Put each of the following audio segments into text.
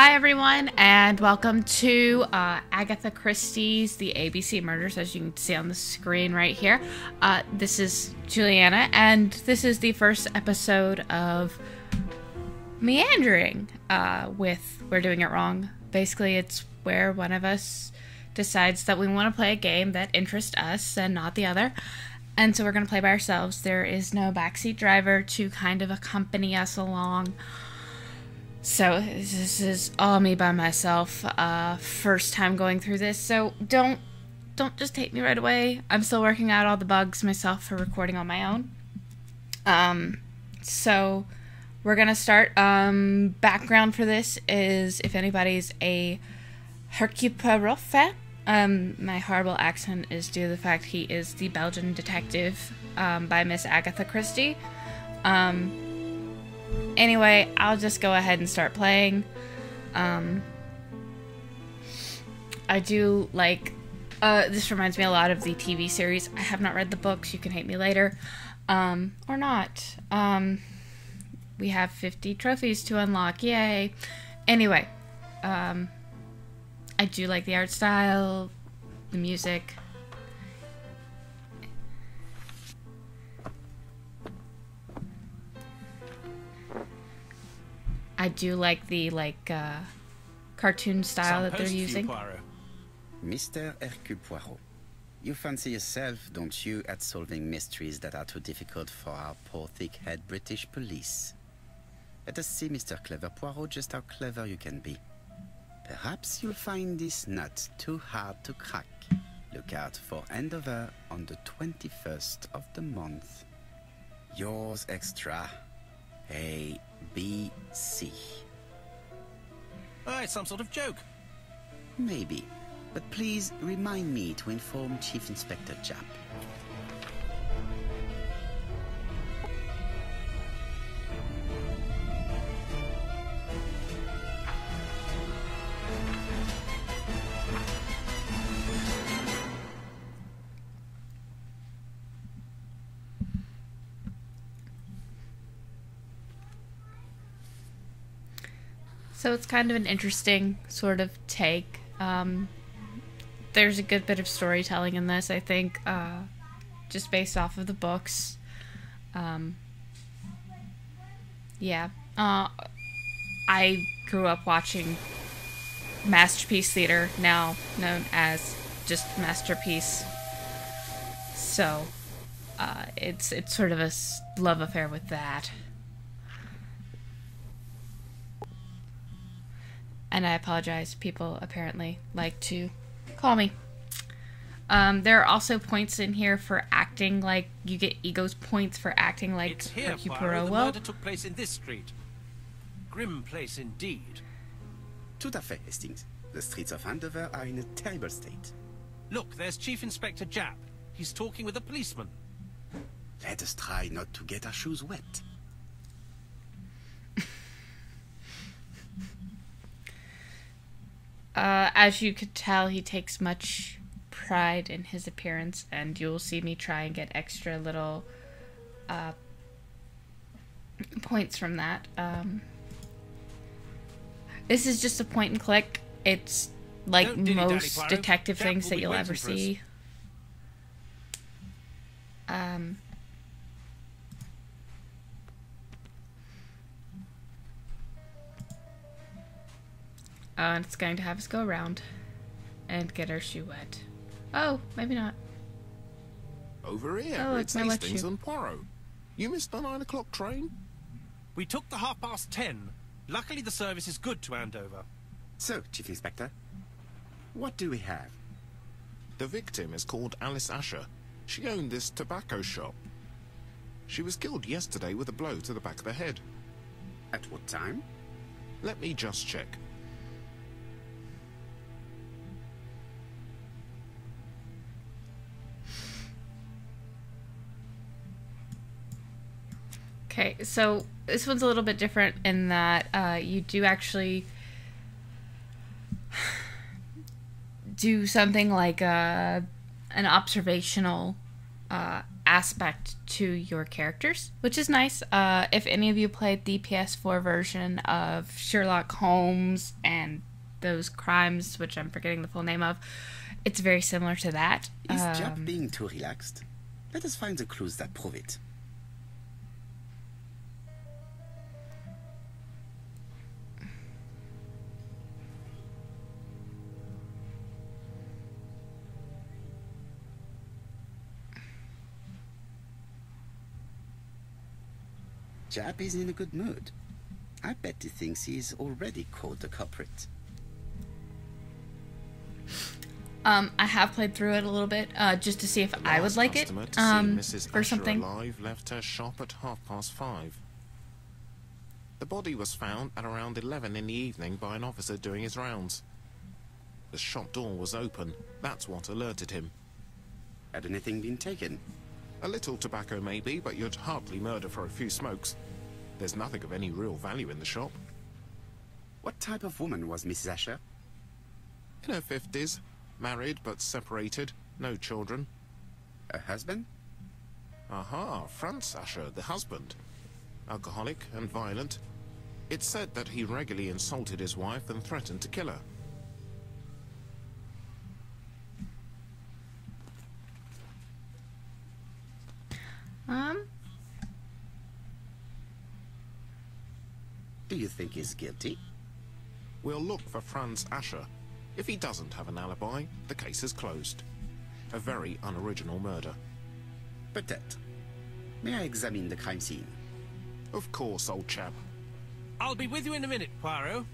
Hi, everyone, and welcome to uh, Agatha Christie's The ABC Murders, as you can see on the screen right here. Uh, this is Juliana, and this is the first episode of Meandering uh, with We're Doing It Wrong. Basically, it's where one of us decides that we want to play a game that interests us and not the other. And so we're going to play by ourselves. There is no backseat driver to kind of accompany us along. So this is all me by myself. Uh, first time going through this, so don't don't just take me right away. I'm still working out all the bugs myself for recording on my own. Um, so we're gonna start. Um, background for this is if anybody's a Hercule. Um, my horrible accent is due to the fact he is the Belgian detective um, by Miss Agatha Christie. Um, Anyway, I'll just go ahead and start playing. Um, I do like. Uh, this reminds me a lot of the TV series. I have not read the books. You can hate me later, um, or not. Um, we have 50 trophies to unlock. Yay! Anyway, um, I do like the art style, the music. I do like the like uh, cartoon style that they're using. Mr. Hercule Poirot, you fancy yourself, don't you, at solving mysteries that are too difficult for our poor thick-head British police? Let us see, Mr. Clever Poirot, just how clever you can be. Perhaps you'll find this nut too hard to crack. Look out for Andover on the 21st of the month. Yours extra, A B C. Oh, it's some sort of joke. Maybe. But please remind me to inform Chief Inspector Japp. So it's kind of an interesting sort of take. Um, there's a good bit of storytelling in this, I think, uh, just based off of the books. Um, yeah. Uh, I grew up watching Masterpiece Theater, now known as just Masterpiece. So, uh, it's it's sort of a love affair with that. And I apologize. People apparently like to call me. Um, there are also points in here for acting like you get egos points for acting like it's here, Hercule Poirot. The murder took place in this street. Grim place indeed. Tout à fait, Hastings. The streets of Andover are in a terrible state. Look, there's Chief Inspector Japp. He's talking with a policeman. Let us try not to get our shoes wet. Uh, as you could tell, he takes much pride in his appearance, and you'll see me try and get extra little uh, points from that. Um, this is just a point and click. It's like Don't most detective things will that you'll ever see. Um, Oh, and it's going to have us go around and get our shoe wet. Oh, maybe not. Over here. Oh, it's it's my Hastings shoe. and Poirot. You missed the nine o'clock train? We took the half past ten. Luckily, the service is good to Andover. So, Chief Inspector, what do we have? The victim is called Alice Asher. She owned this tobacco shop. She was killed yesterday with a blow to the back of the head. At what time? Let me just check. Okay, so this one's a little bit different in that uh, you do actually do something like a, an observational uh, aspect to your characters, which is nice. Uh, if any of you played the PS4 version of Sherlock Holmes and those crimes, which I'm forgetting the full name of, it's very similar to that. Is Um, Japp being too relaxed? Let us find the clues that prove it. Japp is in a good mood. I bet he thinks he's already caught the culprit. Um, I have played through it a little bit, uh, just to see if I would like it. customer Um, see Mrs. for Asher something. alive left her shop at half past five. The body was found at around 11 in the evening by an officer doing his rounds. The shop door was open. That's what alerted him. Had anything been taken? A little tobacco maybe, but you'd hardly murder for a few smokes. There's nothing of any real value in the shop. What type of woman was Mrs. Asher? In her 50s, married but separated, no children. Her husband? Aha, Franz Asher, the husband. Alcoholic and violent. It's said that he regularly insulted his wife and threatened to kill her. Um, Do you think he's guilty? We'll look for Franz Asher. If he doesn't have an alibi, the case is closed. A very unoriginal murder. Peut-être. May I examine the crime scene? Of course, old chap. I'll be with you in a minute, Poirot.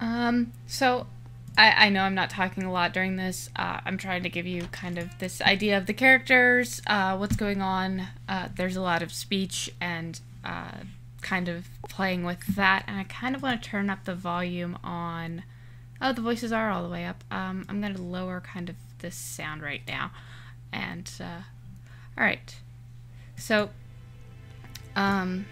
Um, so I, I know I'm not talking a lot during this. Uh, I'm trying to give you kind of this idea of the characters, uh, what's going on. Uh, there's a lot of speech and uh, kind of playing with that, and I kind of want to turn up the volume on. Oh, the voices are all the way up. Um, I'm going to lower kind of this sound right now. And, uh, all right. So, um,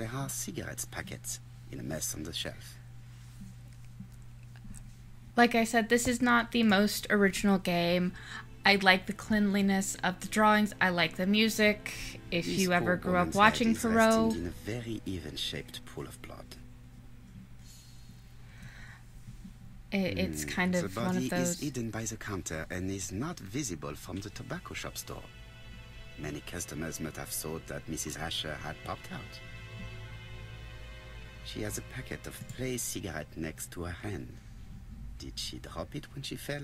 There are cigarettes packets in a mess on the shelf. like I said, this is not the most original game. I like the cleanliness of the drawings. I like the music. If This you ever grew up watching Poirot, in a very even-shaped pool of blood. it, it's hmm, kind the of one of those. The body is hidden by the counter and is not visible from the tobacco shop store. Many customers might have thought that Mrs. Asher had popped out. She has a packet of play cigarette next to her hand. Did she drop it when she fell?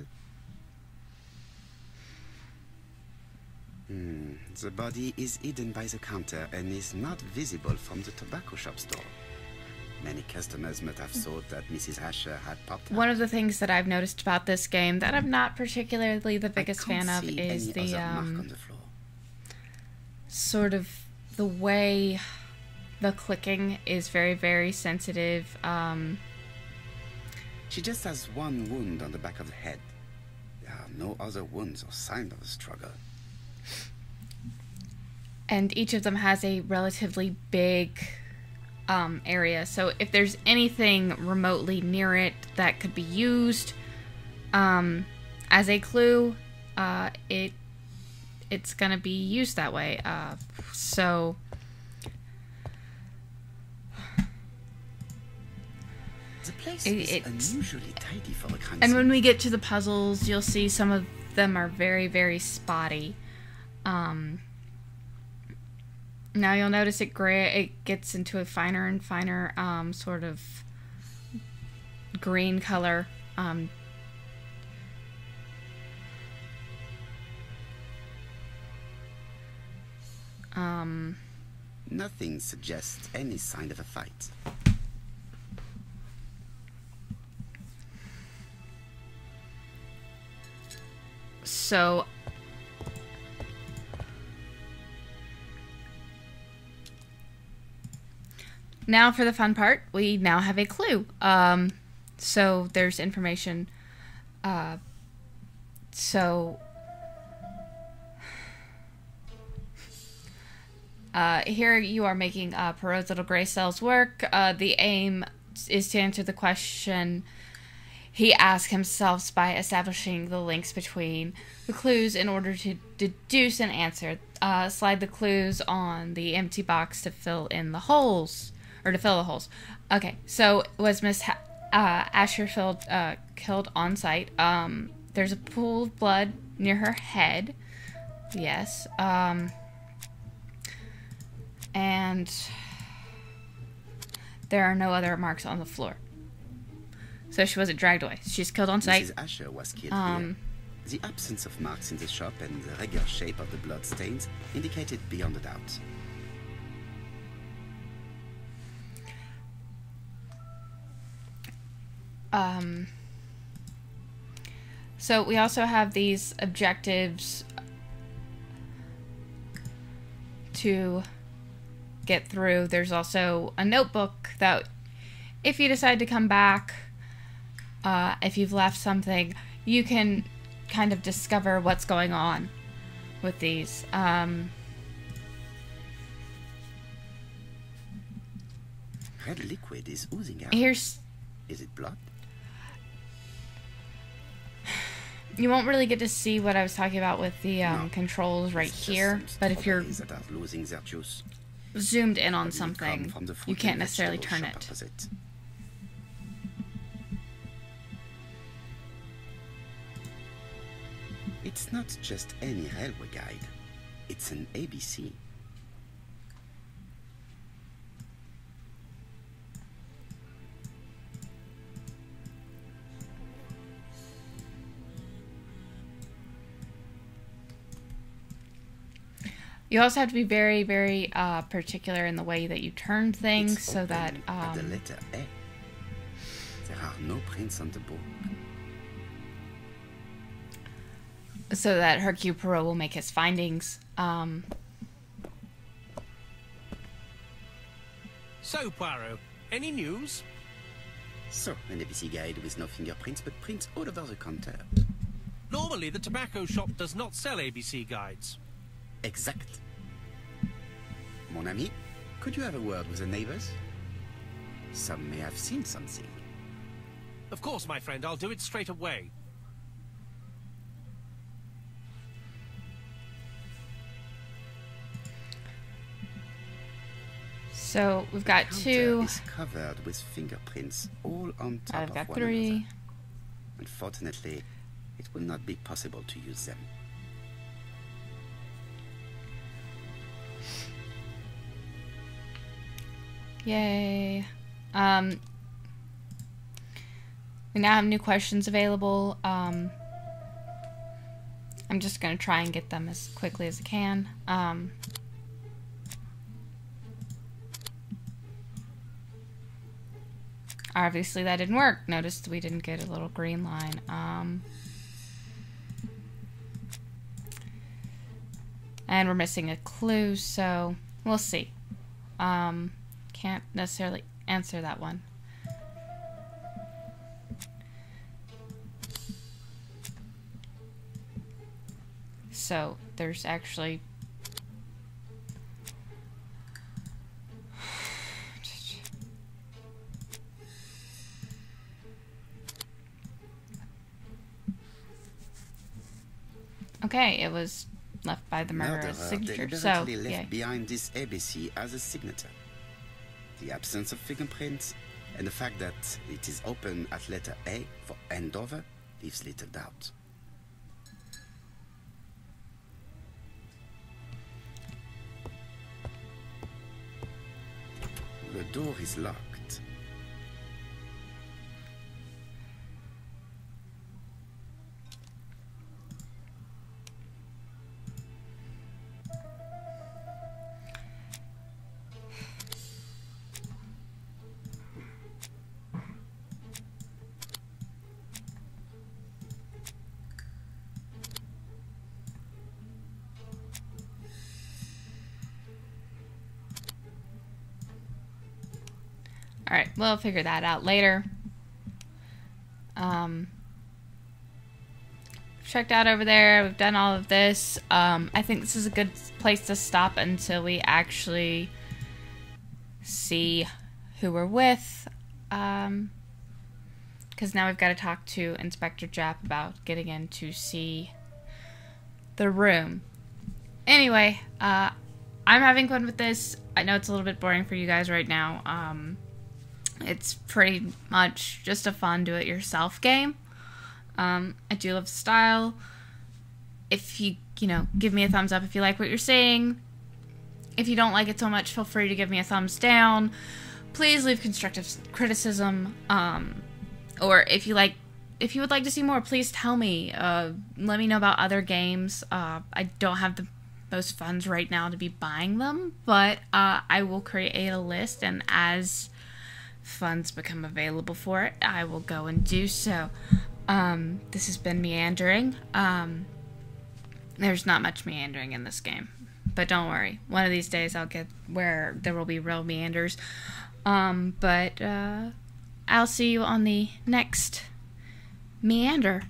Hmm. The body is hidden by the counter and is not visible from the tobacco shop store. Many customers might have thought that Mrs. Asher had popped out. One of the things that I've noticed about this game that I'm not particularly the biggest fan of is the other mark on um, the floor. sort of the way the clicking is very very sensitive. Um, She just has one wound on the back of the head. There are no other wounds or signs of a struggle. and each of them has a relatively big um, area. So if there's anything remotely near it that could be used um, as a clue, uh, it it's gonna be used that way. Uh, so The place It- is it's- unusually tidy for a crime and when we get to the puzzles, you'll see some of them are very very spotty. Um, now you'll notice it gray. It gets into a finer and finer um, sort of green color. Um, um, Nothing suggests any sign of a fight. So now for the fun part we now have a clue um so there's information uh so Uh, here you are making uh, Poirot's little gray cells work. Uh, the aim is to answer the question he asked himself by establishing the links between the clues in order to deduce an answer. Uh, slide the clues on the empty box to fill in the holes, or to fill the holes. Okay, so was Miss ha- uh, Asherfield uh, killed on site? Um, there's a pool of blood near her head. Yes. Um, and there are no other marks on the floor. So she wasn't dragged away. She's killed on site. Mrs. Asher was killed Um, here. The absence of marks in the shop and the regular shape of the blood stains indicated beyond a doubt. Um, so we also have these objectives to get through. There's also a notebook that, if you decide to come back, uh, if you've left something, you can kind of discover what's going on with these. Um, Red liquid is oozing out. here's Is it blood? you won't really get to see what I was talking about with the um, No. controls right here, but if you're that are losing their juice. zoomed in on something, from the fruit you can't necessarily turn it. opposite. It's not just any railway guide. It's an ABC. You also have to be very, very uh, particular in the way that you turn things It's so that at the um, letter A. There are no prints on the book. So that Hercule Poirot will make his findings. Um, So, Poirot, any news? So, an ABC guide with no fingerprints but prints all over the counter. Normally, the tobacco shop does not sell ABC guides. Exact. Mon ami, could you have a word with the neighbors? Some may have seen something. Of course, my friend, I'll do it straight away. So we've got two. is covered with fingerprints all on top I've of got one three. another. Unfortunately, it will not be possible to use them. Yay. Um, we now have new questions available. Um, I'm just going to try and get them as quickly as I can. Um, obviously, that didn't work. Notice we didn't get a little green line. Um, and we're missing a clue, so we'll see. Um, can't necessarily answer that one. So there's actually Okay, it was left by the murderer's Murderer signature. So, deliberately left yeah. behind this ABC as a signature. The absence of fingerprints and the fact that it is open at letter A for Andover leaves little doubt. The door is locked. All right, we'll figure that out later. Um, checked out over there. We've done all of this. Um, I think this is a good place to stop until we actually see who we're with. Um, because now we've got to talk to Inspector Japp about getting in to see the room. Anyway, uh, I'm having fun with this. I know it's a little bit boring for you guys right now. Um, it's pretty much just a fun do it yourself game. Um, I do love style. If you, you know, give me a thumbs up if you like what you're seeing. If you don't like it so much, feel free to give me a thumbs down. Please leave constructive criticism. Um, or if you like, if you would like to see more, please tell me. Uh, let me know about other games. Uh, I don't have the most funds right now to be buying them, but uh, I will create a list, and as funds become available for it, I will go and do so. Um, this has been meandering. Um, there's not much meandering in this game, but don't worry. One of these days, I'll get where there will be real meanders. Um, but uh, I'll see you on the next meander.